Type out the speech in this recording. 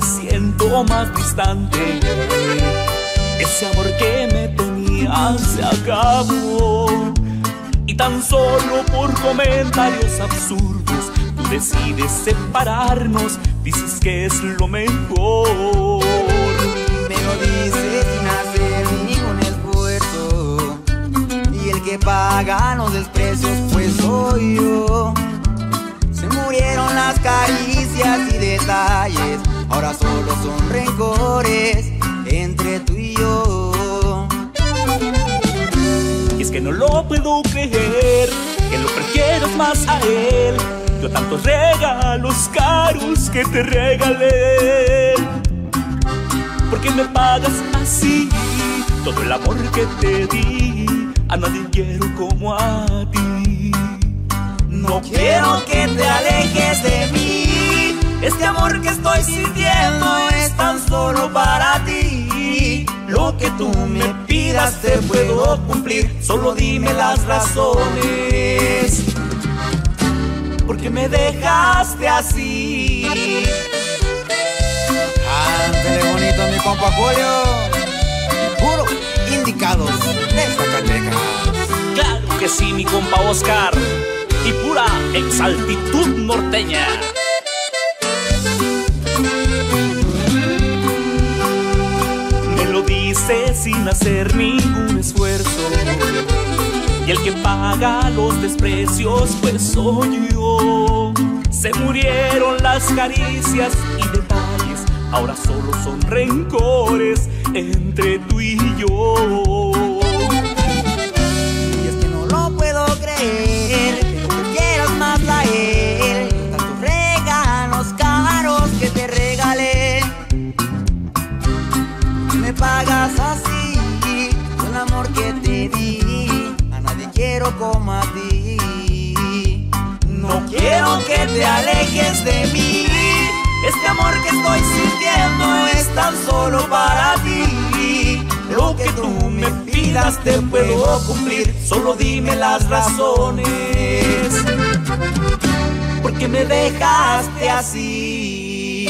vuelvo más distante. Ese amor que me tenía se acabó. Y tan solo por comentarios absurdos tú decides separarnos, dices que es lo mejor. Me lo dices sin hacer ningún esfuerzo. Y el que paga los desprecios, pues soy yo. Se murieron las caricias y detalles, ahora solo son rencores entre tú y yo. Y es que no lo puedo creer, que lo prefieres más a él. Yo tantos regalos caros que te regalé. ¿Por qué me pagas así todo el amor que te di? A nadie quiero como a ti. No quiero que te alejes. Este amor que estoy sintiendo es tan solo para ti. Lo que tú me pidas te puedo cumplir. Solo dime las razones. ¿Por qué me dejaste así? Ándale bonito mi compa Julio. Puro indicados de Zacatecas. Claro que sí, mi compa Oscar. Y pura exaltitud norteña. Sin hacer ningún esfuerzo. Y el que paga los desprecios, pues soy yo. Se murieron las caricias y detalles, ahora solo son rencores entre tú y yo. Como a ti. No quiero que te alejes de mí. Este amor que estoy sintiendo es tan solo para ti. Lo que tú me pidas te puedo cumplir. Solo dime las razones. ¿Por qué me dejaste así?